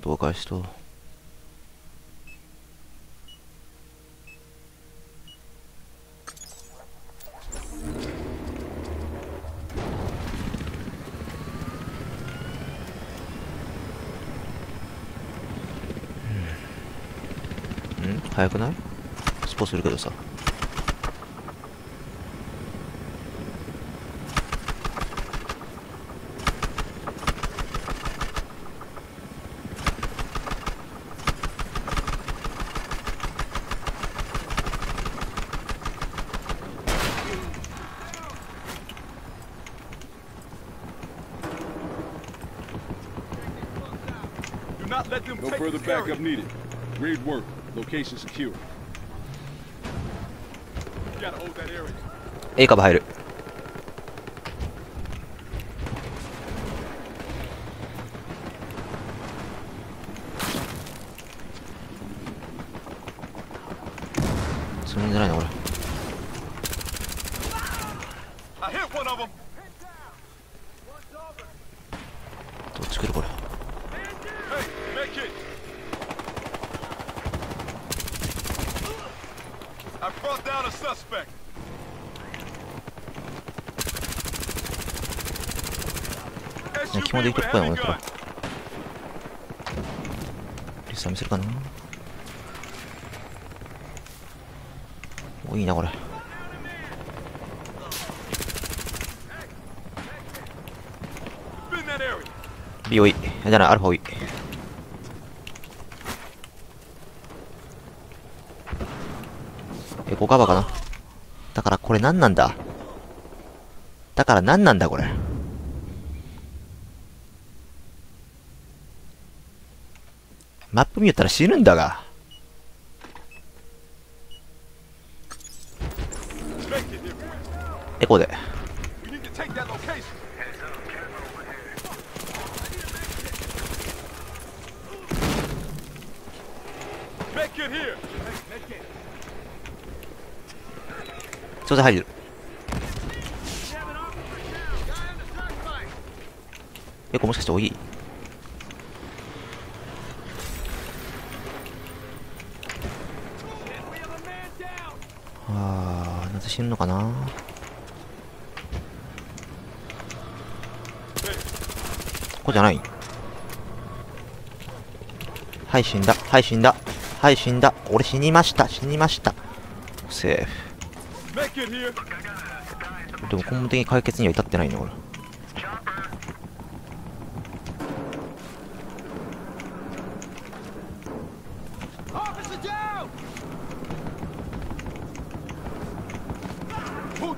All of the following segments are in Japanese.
どう返しと。うん？早くない？スポするけどさ。not let them No take further this area. backup needed. Great work. Location secure. You gotta hold that area. A 株入る。進んでないな、これ。 I hit one of them. ね基本でいいとこやもんね、これ。リスタ見せるかなお、いいな、これ。B 多い。じゃない、アルファ多い。エコカバーかなだからこれ何なんだ？だから何なんだこれ？マップ見よったら死ぬんだが。エコで。エコもしかして多い？あー、なぜ死ぬのかな？ここじゃない？はい、死んだ。はい、死んだ。はい、死んだ。俺死にました。死にました。セーフ。でも根本的に解決には至ってないね、俺。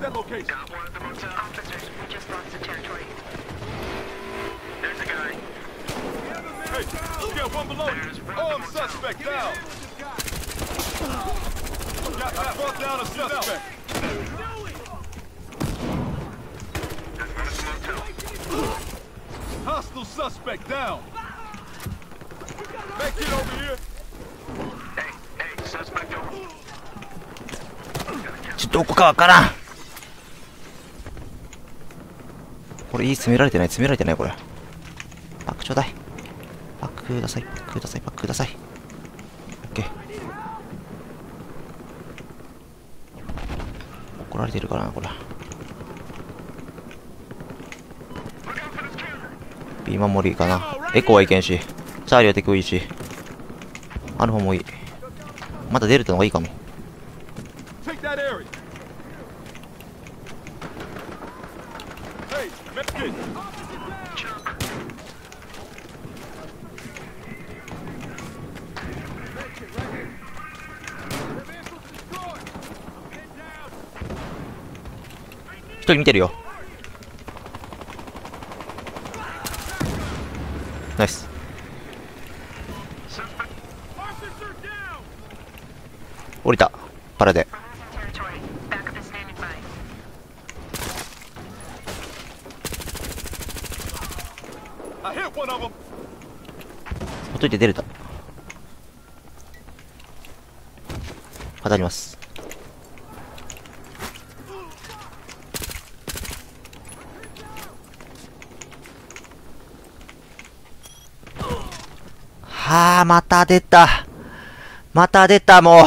that location. Got one at the motel. Officers, we just lost the territory. There's a guy. Hey, we got one below you. Armed suspect down. Got, I brought down a suspect. There's one at the motel. Hostile suspect down. Make it over here. Hey, hey, suspect over. ちょどこかわからん これいい詰められてない詰められてないこれ。パックちょうだい。パックくださいパックくださいパックください。オッケー。怒られてるからなこれ。B 守りかな。エコはいけんし。チャーリーは敵多いし。アルファもいい。まだデルタのがいいかも。人見てるよ。ナイス。りた。パラでほっといて出れた。当たります。はあ、また出た。また出た、もう。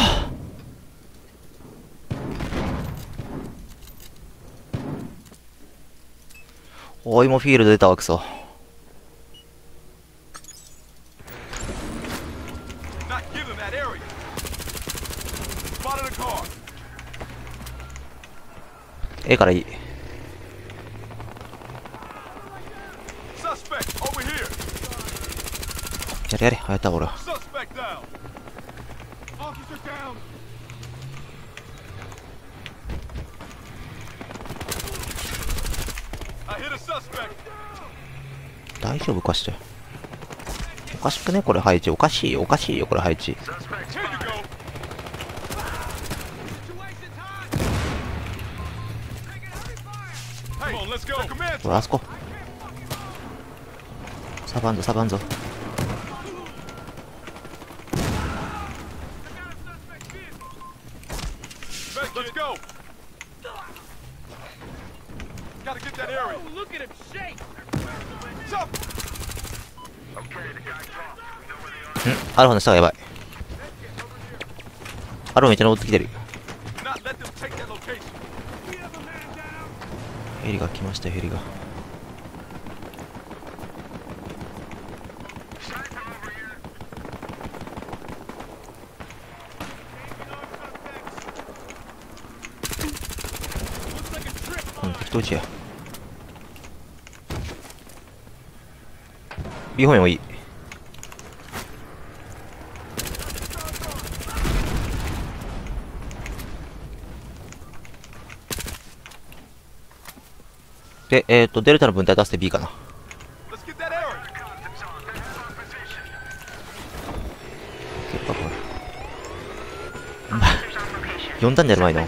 おいもフィールド出たわ、クソ。ええからいい。yere yere 大丈夫かしらおかしくね？これ配置。おかしいおかしいよこれ配置。ほあそこ。サバンズサバンズアルファの下がやばい。アルフめっちゃ登ってきてる。ヘリが来ましたヘリが。うん適当打ちや。B 方面多い。で、えっ、と、デルタの分体出して B かな。呼んだんじゃないの？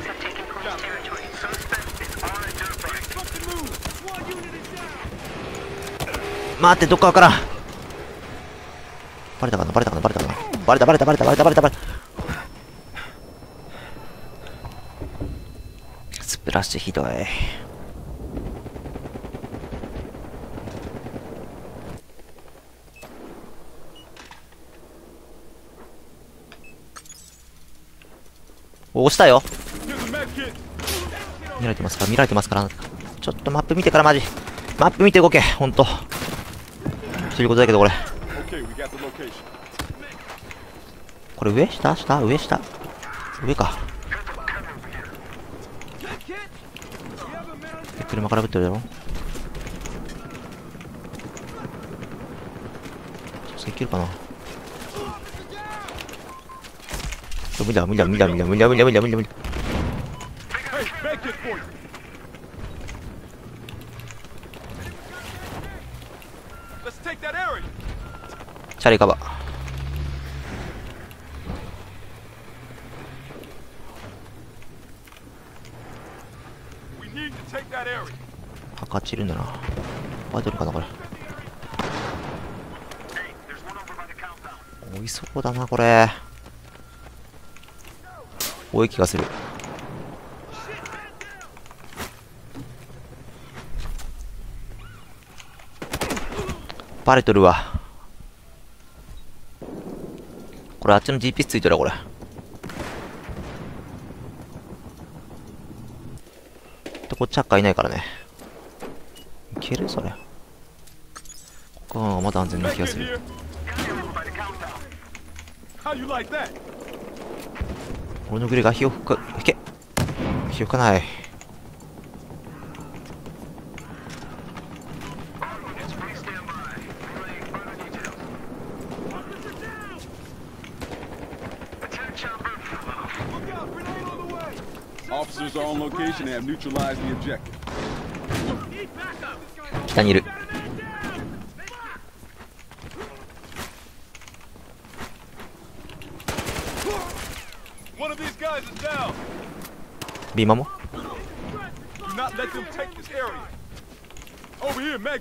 待ってどっかわからんバレたかなバレたかなバレたかな。バレたバレたバレたバレたバレたバレた。スプラッシュひどい。お押したよ。見られてますか？ら見られてますか？らちょっとマップ見てからマジ。マップ見て動けほんと。ということだけどこれ。これ上下？下？上下？上か。車からぶってるだろ？そいけるかな。これ無理だ無理だ無理だ無理だ無理だ無理だ無理だ無理だ無理だチャリカバ We need to take that area. 赤散るんだな。バイトるかなこれ。多いそうだなこれ。多い気がする。バレとるわ。これあっちの GPS ついてるわこれ。でこっちハッカーいないからね。いける？それ。ここはまだ安全な気がする。俺のグレが火を吹か、吹け。火を吹かない。Officers are on location and have neutralized the objective. 北にいる。 One of these guys is down. ビーマも Do not let them take this area. Over here, med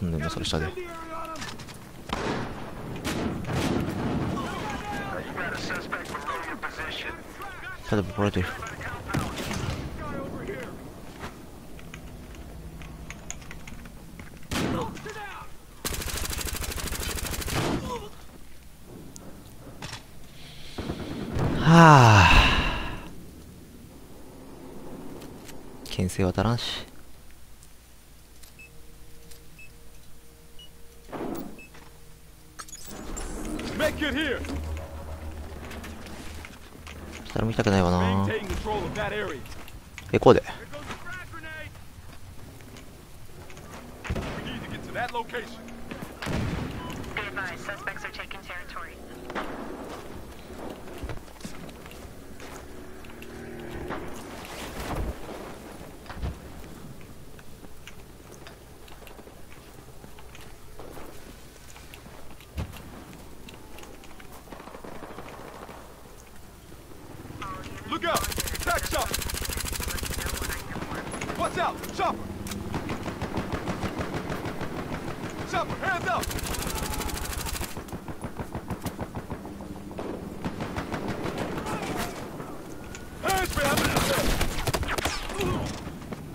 遊んでるのそれ下で下でボコられてるはあ牽制はらんし誰も行たくないわな。こうで。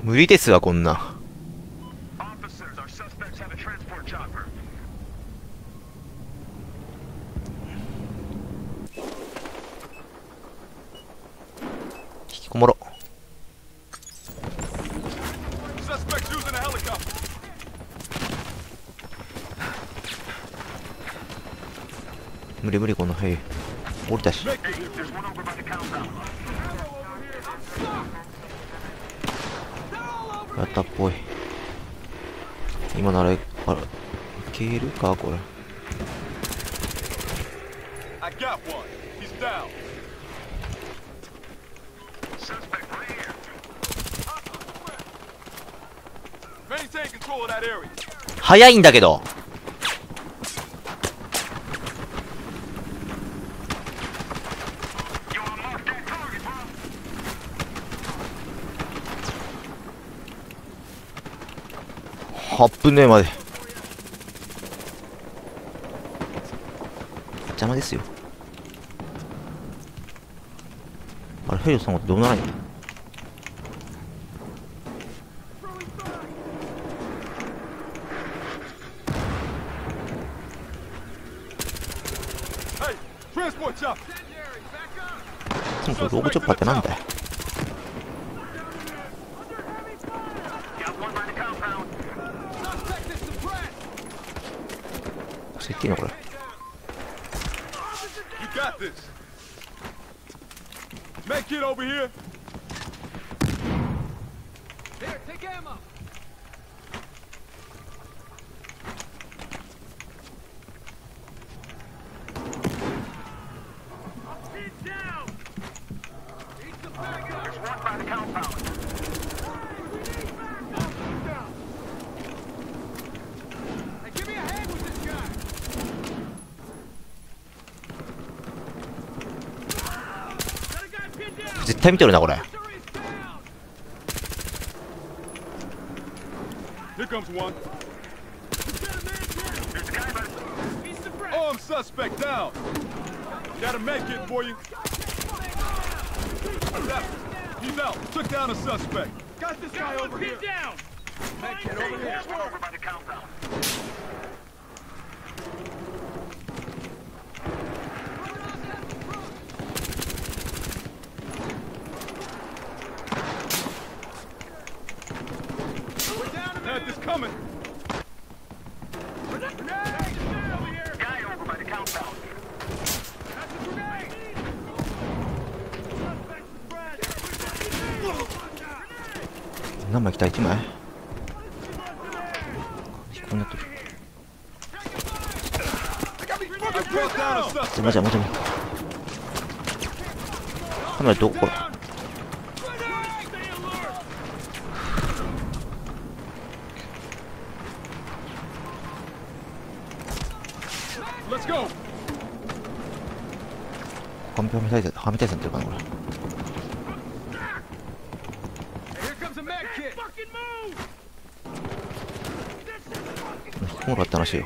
無理ですわこんな。無理無理この兵降りたし。やったっぽい。今ならあら消えるかこれ。はいんだけど。8分ねまで。邪魔ですよ。あれヘリオさんはどうならんのもローブチョッパーってなんだよ設定いいのこれ pinned down. 絶対見てるなこれ Oh, 何枚来た1枚引き込んでってる a suspect. 邪魔邪魔邪魔カメラどこてるかなこれ Here comes a med kit. Fucking move. 引きこもるかって話よ。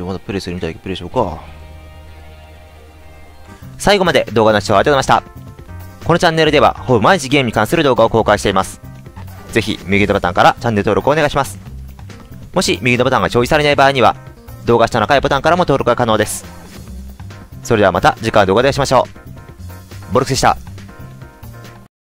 でもまだプレイするみたいだけどプレイしようか最後まで動画の視聴ありがとうございましたこのチャンネルでは、ほぼ毎日ゲームに関する動画を公開しています。ぜひ、右のボタンからチャンネル登録をお願いします。もし、右のボタンが表示されない場合には、動画下の赤いボタンからも登録が可能です。それではまた次回の動画でお会いしましょう。ボルクスでした。